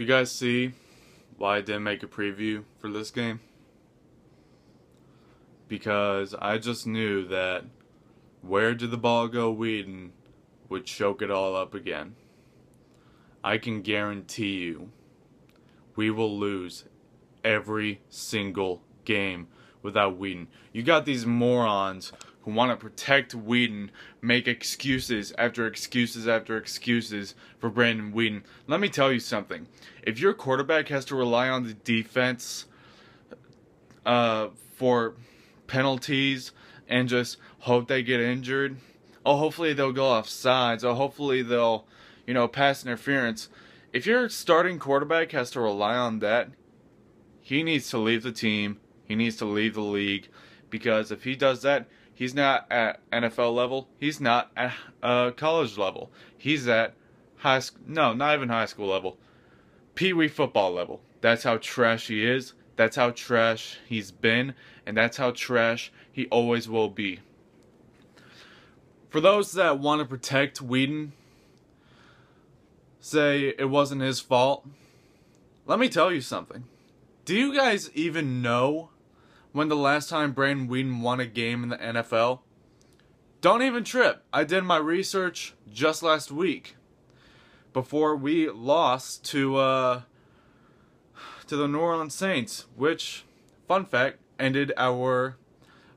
You guys see why I didn't make a preview for this game? Because I just knew that where did the ball go Weeden would choke it all up again. I can guarantee you we will lose every single game without Weeden. You got these morons who want to protect Weeden, make excuses after excuses after excuses for Brandon Weeden. Let me tell you something. If your quarterback has to rely on the defense uh, for penalties and just hope they get injured, oh, hopefully they'll go off sides, oh, hopefully they'll, you know, pass interference. If your starting quarterback has to rely on that, he needs to leave the team. He needs to leave the league because if he does that, He's not at NFL level. He's not at uh, college level. He's at high school. No, not even high school level. Pee wee football level. That's how trash he is. That's how trash he's been. And that's how trash he always will be. For those that want to protect Weeden, say it wasn't his fault, let me tell you something. Do you guys even know when the last time Brandon Weeden won a game in the NFL? Don't even trip. I did my research just last week before we lost to uh, to the New Orleans Saints, which, fun fact, ended our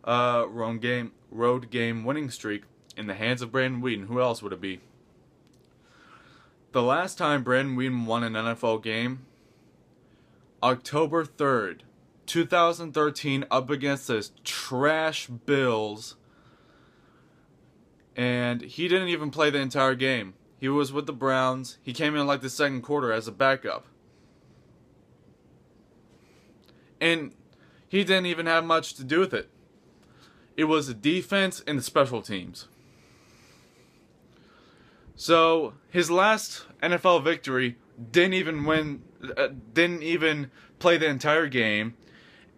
uh, road game road game winning streak in the hands of Brandon Weeden. Who else would it be? The last time Brandon Weeden won an NFL game, October 3rd, 2013 up against this trash Bills. And he didn't even play the entire game. He was with the Browns. He came in like the second quarter as a backup. And he didn't even have much to do with it. It was the defense and the special teams. So his last NFL victory didn't even win, uh, didn't even play the entire game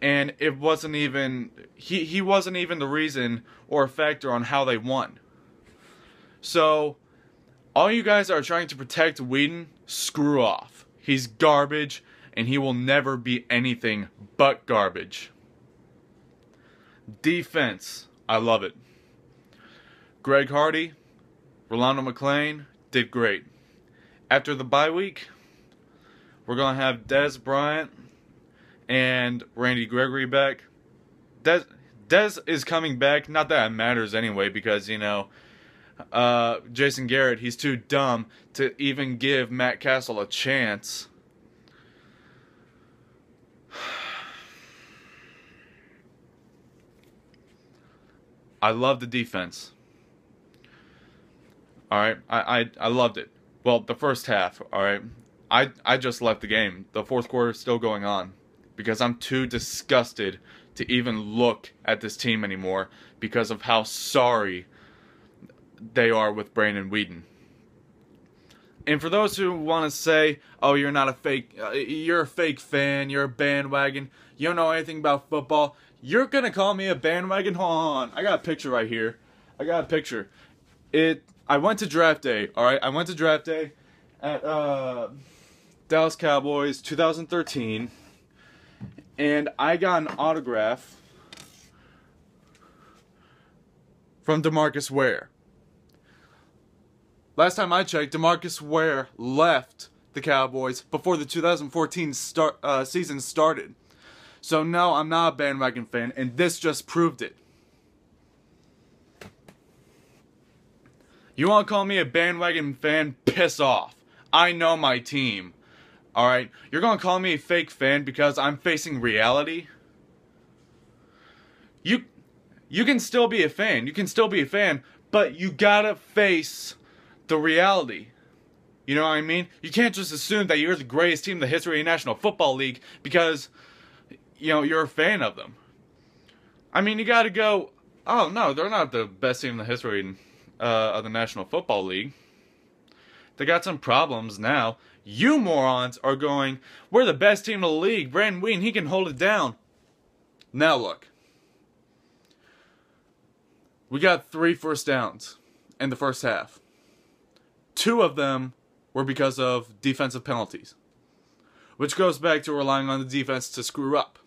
and it wasn't even he he wasn't even the reason or factor on how they won. So all you guys are trying to protect Weeden, screw off. He's garbage and he will never be anything but garbage. Defense, I love it. Greg Hardy, Rolando McClain did great. After the bye week, we're to have Dez Bryant and Randy Gregory back. Dez, Dez is coming back. Not that it matters anyway, because, you know, uh, Jason Garrett, he's too dumb to even give Matt Cassel a chance. I love the defense. All right, I, I I loved it. Well, the first half. All right, I I just left the game. The fourth quarter is still going on because I'm too disgusted to even look at this team anymore because of how sorry they are with Brandon Weeden. And for those who want to say, "Oh, you're not a fake, uh, you're a fake fan, you're a bandwagon, you don't know anything about football," you're gonna call me a bandwagon? Hold on, I got a picture right here. I got a picture. It. I went to draft day. All right, I went to draft day at uh, Dallas Cowboys 2013 and I got an autograph from Demarcus Ware. Last time I checked, Demarcus Ware left the Cowboys before the 2014 start, uh, season started. So no, I'm not a bandwagon fan, and this just proved it. You want to call me a bandwagon fan? Piss off. I know my team. Alright? You're gonna call me a fake fan because I'm facing reality? You you can still be a fan. You can still be a fan, but you gotta face the reality. You know what I mean? You can't just assume that you're the greatest team in the history of the National Football League because you know you're a fan of them. I mean, you gotta go. Oh no, they're not the best team in the history uh, of the National Football League. They got some problems now. You morons are going, we're the best team in the league. Brandon Weeden, he can hold it down. Now look. We got three first downs in the first half. Two of them were because of defensive penalties. which goes back to relying on the defense to screw up.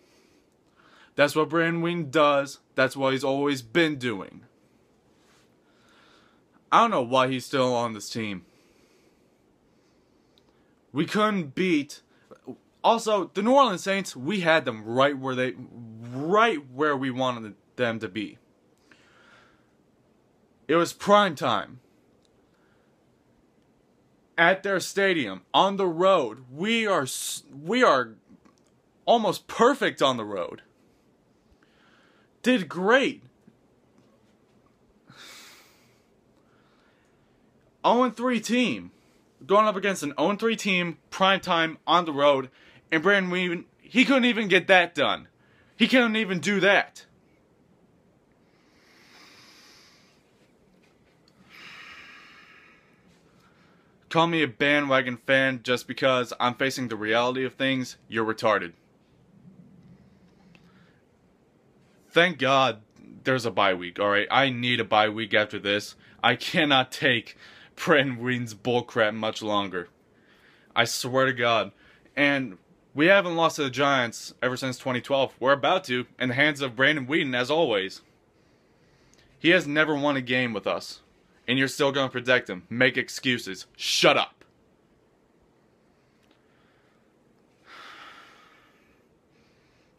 That's what Brandon Weeden does. That's what he's always been doing. I don't know why he's still on this team. We couldn't beat. Also, the New Orleans Saints, we had them right where they, right where we wanted them to be. It was prime time. At their stadium, on the road, we are we are almost perfect on the road. Did great. 0-3 team going up against an 0-3 team, prime time on the road, and Brandon Weeden, he couldn't even get that done. He couldn't even do that. Call me a bandwagon fan just because I'm facing the reality of things, you're retarded. Thank God there's a bye week, alright? I need a bye week after this. I cannot take Brandon Weeden's bullcrap much longer. I swear to God. And we haven't lost to the Giants ever since 2012. We're about to, in the hands of Brandon Weeden, as always. He has never won a game with us. And you're still going to protect him. Make excuses. Shut up.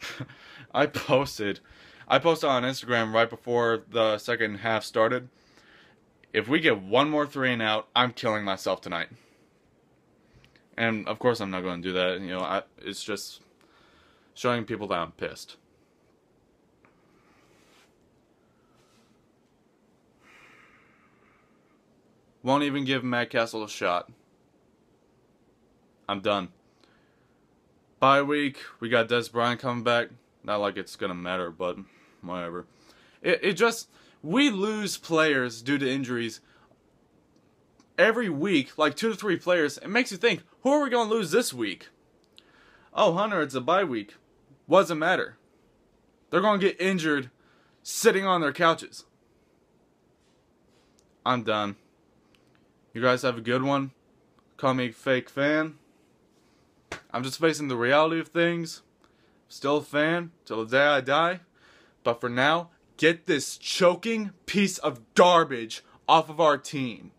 I posted I posted on Instagram right before the second half started if we get one more three and out, I'm killing myself tonight. And of course, I'm not going to do that. You know, I, it's just showing people that I'm pissed. Won't even give Matt Cassel a shot. I'm done. Bye week, we got Dez Bryant coming back. Not like it's gonna matter, but whatever. It it just we lose players due to injuries every week, like two to three players. It makes you think, who are we going to lose this week? Oh, Hunter, it's a bye week. What does it matter? They're going to get injured sitting on their couches. I'm done. You guys have a good one. Call me fake fan. I'm just facing the reality of things. Still a fan till the day I die. But for now, Get this choking piece of garbage off of our team.